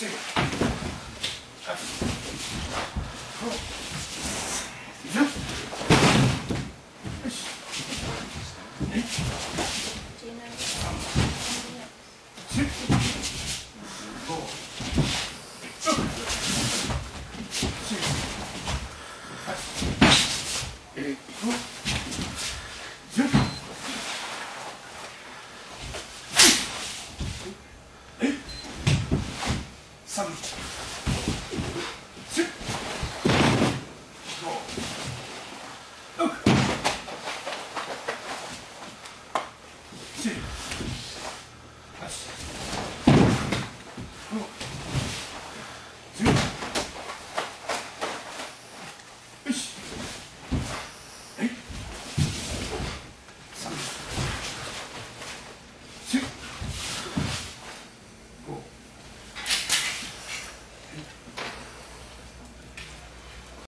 ついはい三、四、五、六、七。